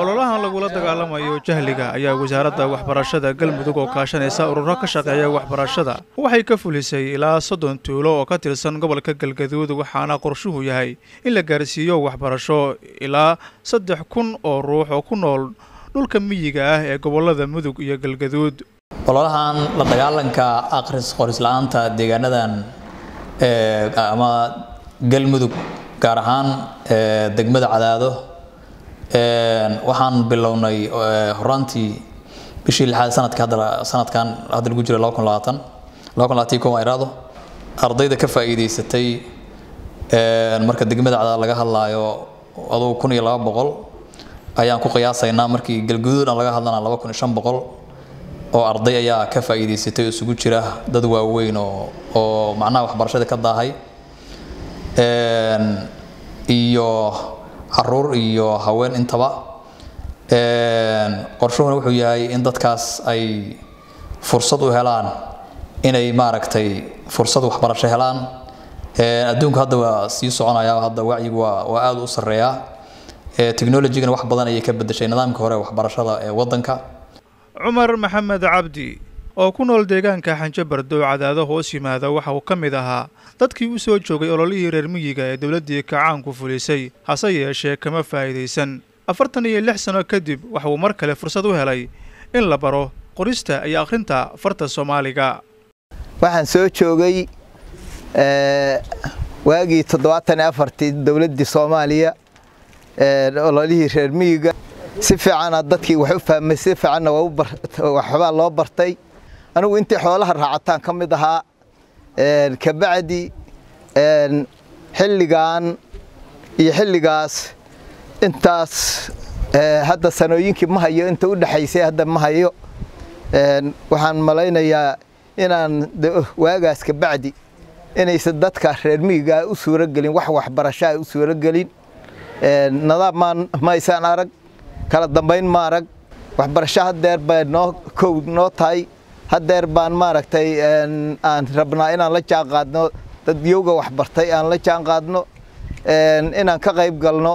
ololahan lagula dagaalamayo jahliga ayaa wasaaradda waxbarashada galmudug oo kaashanaysa ururo ka shaqeeya waxbarashada. Waxay ka fulisay ilaa soddon tuulo oo ka tirsan gobolka galgaduud waxaana qorshuhu yahay in la gaarsiiyo waxbarasho ilaa saddex kun oo ruux oo ku nool dhulka miyiga ah ee gobollada mudug iyo galgaduud. Ololahan la dagaalanka akhris qoris la'aanta deegaanadan ama galmudug gaar ahaan degmada cadaado waxaan bilownay horaantii bishii lixaad sanadka hadda sanadkan hadda lagu kow iraado ardayda ka faa'iidaysatay marka degmada cadaad laga hadlaayo adugu kun iyo laba boqol ayaan ku qiyaasaynaa markii galguduudna laga hadlana laba kun iyo shan boqol oo arday ayaa ka faa'iidaysatay oo isugu jira dad waaweyn oo oo macnaha waxbarashada ka daahay iyo carruur iyo haween intaba. Qorshuhuna wuxuu yahay in dadkaas ay fursad u helaan inay maaragtay fursad waxbarasho helaan. Adduunku hadda waa sii soconaya hadda wacyigu waa aada u sarreeyaa technologygana wax badan ayay ka bedeshay nidaamka hore waxbarashada ee waddanka. Cumar maxamed cabdi oo ku nool deegaanka xanjo bardow cadaado hoos yimaada waxa uu ka mid ahaa dadkii u soo joogay ololihii reer miyiga ee dowladdii kacaanku fulisay hase yeeshee kama faa'iidaysan. Afartan iyo lix sano kadib waxa uu mar kale fursad u helay in la baro qorista iyo akhrinta farta soomaaliga. Waxaan soo joogay waagii toddobaatan iyo afartii dowladdii soomaaliya ololihii reer miyiga. Si fiicana dadkii wax fahmay si fiicanna waxbaa loo bartay anigu intii xoolaha raacataan ka mid ahaa kabacdi xilligan iyo xilligaas intaas hadda sanooyinkii ma hayo inta u dhexaysay hadda ma hayo waxaan malaynayaa inaan waagaas kabacdi inaysan dadka reer miyiga u suurogelin wax waxbarasho ay u suurogelin nidaam maysaan arag kala dambayn ma arag waxbarasho haddeer bay noo kow noo tahay haddeer baan maaragtay aan rabnaa inaan la jaan qaadno dad yowga waxbartay aan la jaan inaan ka qayb galno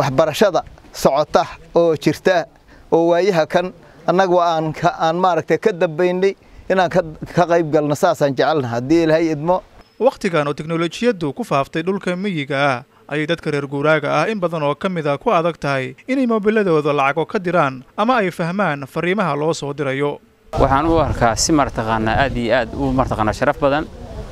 waxbarashada socota oo jirta oo waayaha kan annagu aan aan maaragtay ka dambaynay inaan ka qayb galno saasaan jecelna haddii ilaahay idmo. Wakhtigan oo teknolojiyaddu ku faaftay dhulka miyiga ah ayay dadka reer guuraaga ah in badan oo ka mid a ku adag tahay inay moobiladooda lacago ka diraan ama ay fahmaan fariimaha loo soo dirayo. Waxaan u arkaa si martaqaanaa aad iyo aad u martaqaanaa sharaf badan.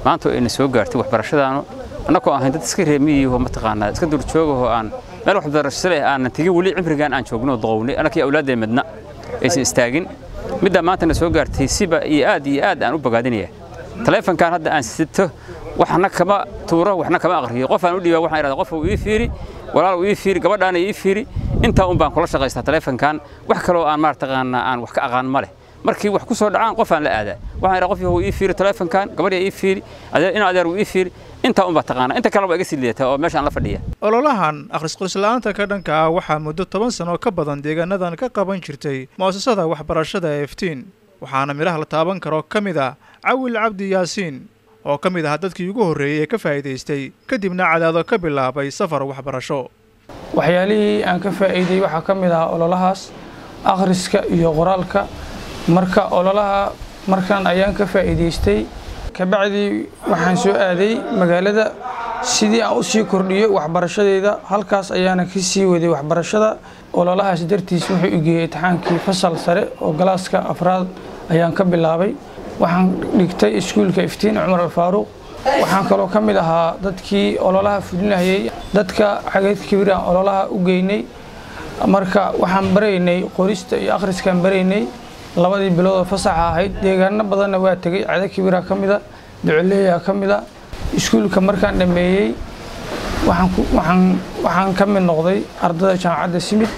Maanta ayna soo gaartay waxbarashadaanu annagoo ahayn dad iska reemiyihoo mataqaanaa iska durjoogahoo aan meel waxbarasho leh aanan tegin weli cimrigan aan joogno doqownay annakii awlaaddee midna aysan istaagin. Middaa maantana soo gaartay siba iyo aad iyo aad aan u bogaadinaya taleefankan hadda aan sito waxna kama tuuro waxna kama aqriyo. Qof aan u dhiibaa waxaan idhahdaa qof uu ii fiiri walaal ii fiiri gabadhaana ii fiiri. Intaa un baan kula shaqaystaa taleefankan wax kaloo aan maartaqaanaa aan wax ka aqaan ma markii wax ku soo dhacaan qof la aadaa. Waxaan idhaa qof uu ii fiiri taleefankan gabadha ii fiiri in adeer ii fiiri. Intaa un baa inta kale waa iga sii liidataa oo meeshaan la fadhiya. Ololahan akhris qoysla'aanta ka dhanka ah waxaa muddo toban sano ka badan deegaanadan ka qaban jirtay mu'asasada waxbarashada ee waxaana midhaha la taaban karo ka mid ah cawil cabdi yaasiin oo ka mid ahaa dadkii ugu horreeyey ee ka faa'iidaystay kadibna cadaado ka bilaabay safar waxbarasho. Waxyaalihii aan ka faa'iiday waxaa ka mid ahaa ololahaas akhriska iyo qoraalka. Marka ololaha markan ayaan ka faa'iidaystay kabacdii waxaan soo aaday magaalada sidii aan u sii kordhiyo waxbarashadeeda halkaas ayaana ka sii waday waxbarashada. Ololahaas dartiis wuxuu igeeyey imtixaankii fasal sare oo galaaska afraad ayaan ka bilaabay. Waxaan dhigtay iskuulka iftiin cumar alfaaruuq waxaan kaloo ka mid ahaa dadkii ololaha fulinayay. Dadka xageed kibiraan ololaha u geynay. Marka waxaan baraynay qorista iyo akhriskaan baraynay labadii biloodoo fasaxa ahayd deegaano badanna waa tegey. Cada kibiraa ka mida ducoleeyaa ka mida. Iskuulka markaan dhammeeyey waxaan ka mid noqday ardada jaamacadda simid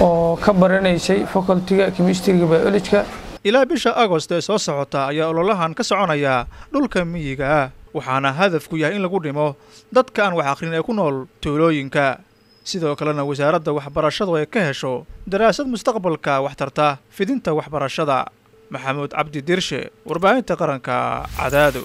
oo ka baranaysay facultiga chemistriga biolojka ilaa bisha agost ee soo socota ayaa ololahan ka soconaya dhulka miyiga ah waxaana hadafku yahay in lagu dhimo dadka aan wax akhrin ee ku nool tuulooyinka. Sidoo kalena wasaaradda waxbarashadu ay ka hesho daraasad mustaqbalka waxtarta fidinta waxbarashada. Maxamuud cabdi dirshe warbaahinta qaranka cadaado